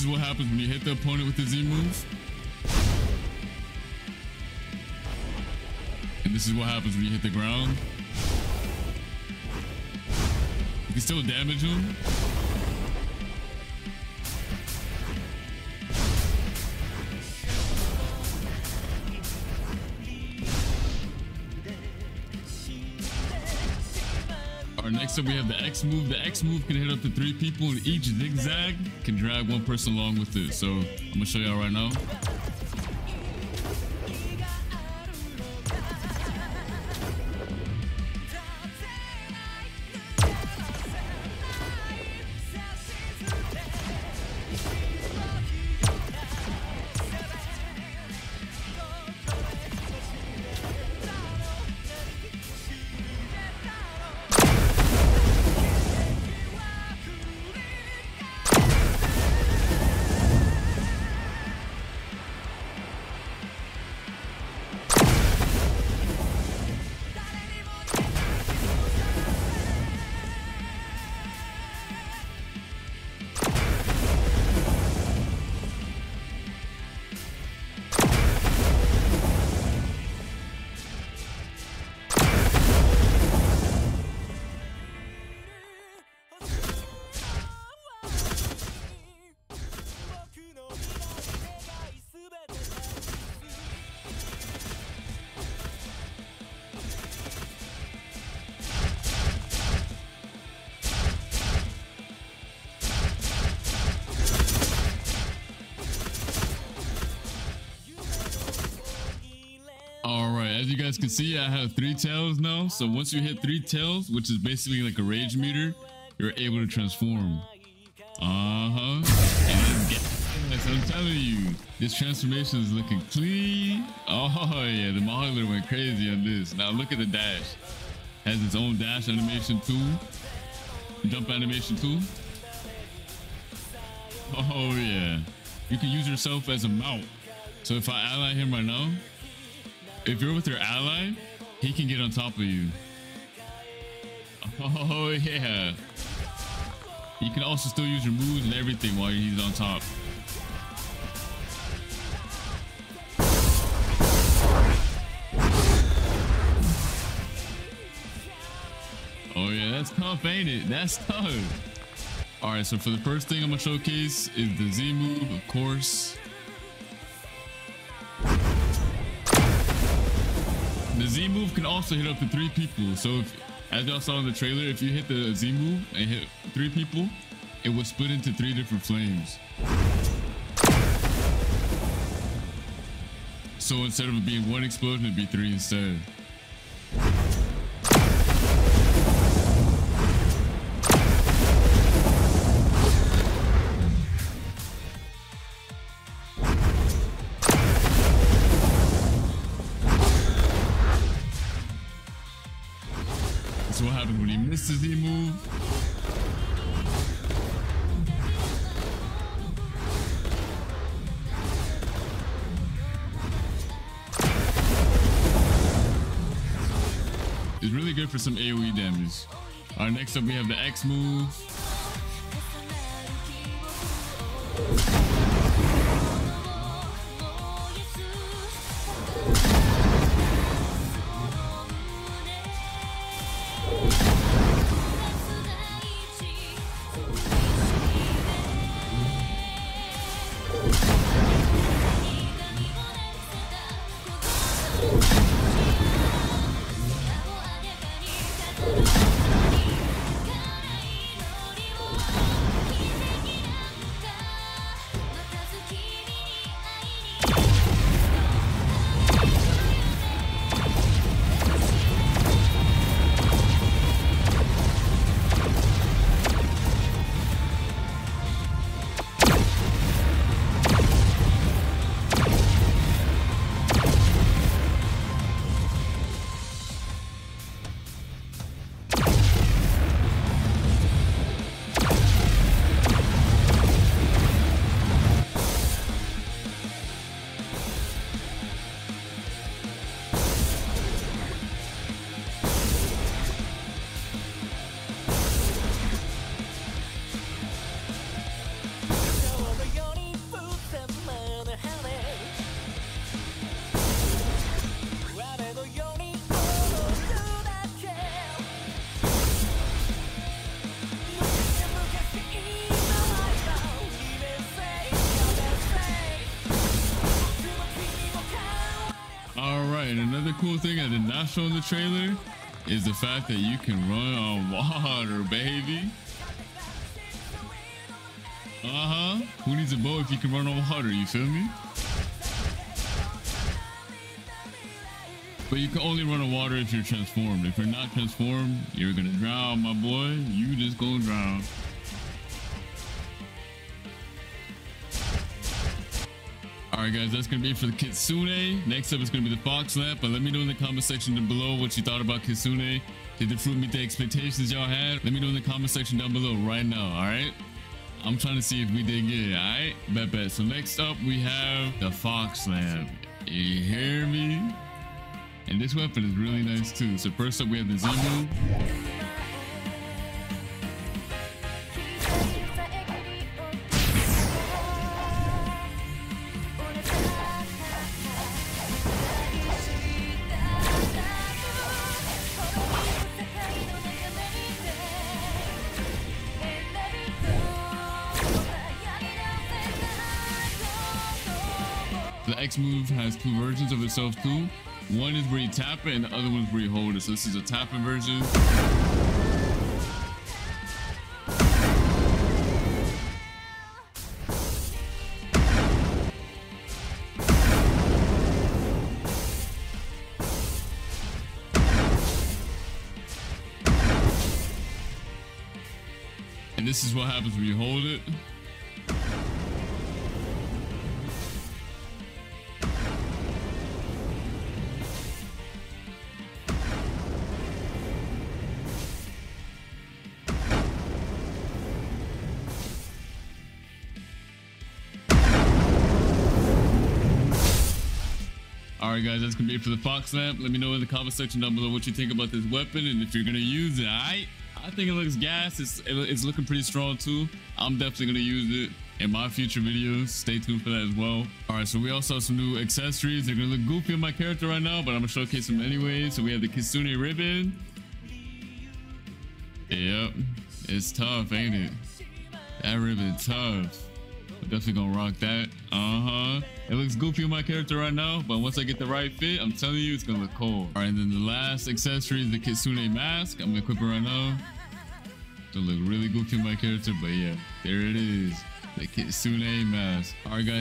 is what happens when you hit the opponent with the Z move. And this is what happens when you hit the ground. You can still damage him. Our next up we have the X move. The X move can hit up to three people and each zigzag can drag one person along with it. So I'm gonna show y'all right now. All right, as you guys can see, I have three tails now. So once you hit three tails, which is basically like a rage meter, you're able to transform. Uh-huh. Yes, I'm telling you, this transformation is looking clean. Oh yeah, the modeler went crazy on this. Now look at the dash. Has its own dash animation too. Jump animation too. Oh yeah. You can use yourself as a mount. So if I ally him right now, if you're with your ally, he can get on top of you. Oh yeah. You can also still use your moves and everything while he's on top. Oh yeah, that's tough, ain't it? That's tough. All right, so for the first thing I'm gonna showcase is the Z move, of course. The Z move can also hit up to three people. So if, as y'all saw in the trailer, if you hit the Z move and hit three people, it will split into three different flames. So instead of being one explosion, it'd be three instead. He misses. It's really good for some AoE damage. Alright, next up we have the X move. Cool thing I did not show in the trailer is the fact that you can run on water, baby. Uh-huh. Who needs a boat if you can run on water? You feel me? But you can only run on water if you're transformed. If you're not transformed, you're gonna drown, my boy. You just gonna drown. Alright guys, that's gonna be it for the Kitsune. Next up is gonna be the Fox Lamp, but let me know in the comment section down below what you thought about Kitsune. Did the fruit meet the expectations y'all had? Let me know in the comment section down below right now, alright? I'm trying to see if we did good, alright? Bet bet. So next up we have the Fox Lamp. You hear me? And this weapon is really nice too. So first up we have the Z-Move. The X move has two versions of itself too. One is where you tap it and the other one is where you hold it. So this is a tapping version. And this is what happens when you hold it. Alright guys, that's gonna be it for the Fox Lamp. Let me know in the comment section down below what you think about this weapon and if you're gonna use it, alright? I think it looks gas. It's, it's looking pretty strong too. I'm definitely gonna use it in my future videos. Stay tuned for that as well. Alright, so we also have some new accessories. They're gonna look goofy on my character right now, but I'm gonna showcase them anyway. So we have the Kitsune ribbon. Yep, it's tough, ain't it? That ribbon tough. Definitely gonna rock that. Uh-huh. It looks goofy on my character right now, but once I get the right fit, I'm telling you, it's gonna look cool. All right, and then the last accessory is the Kitsune mask. I'm gonna equip it right now. It'll look really goofy on my character, but yeah, there it is. The Kitsune mask. All right, guys.